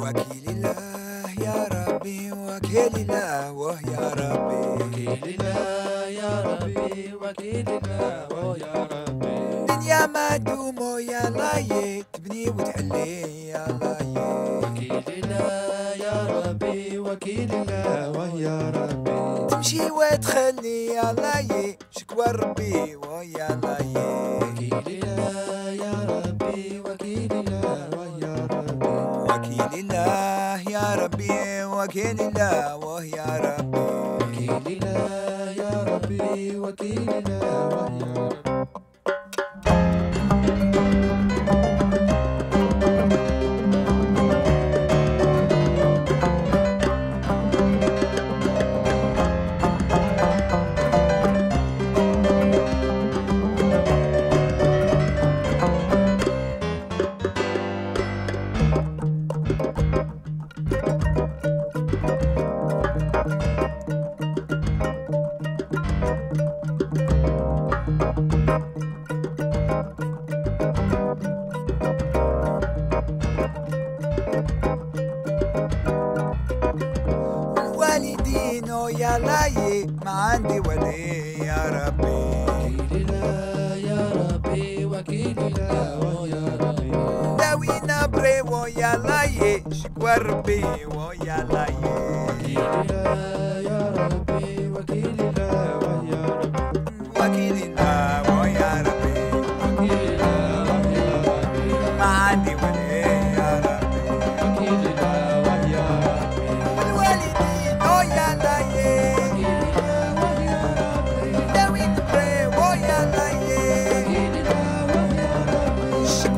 وكيل الله يا ربي وكيل الله ويا ربي. وكيل الله يا ربي وكيل الله ويا ربي. الدنيا ما دوم يا لاي تبني وتعلي يا لاي وكيل الله يا ربي وكيل الله ويا ربي. تمشي وتخلي يا لاي شكوى ربي ويا لاي وكيل الله يا ربي وكيل الله ويا ربي وكيل الله يا ربي وكيل الله ويا ربي وكيل الله يا ربي وكيل الله ويا ربي يا لاي ما عندي ولي يا ربي وكيل الله يا ربي وكيل الله يا ربي داوي نبري ويا لاي شكوى ربي ويا لاي وكيل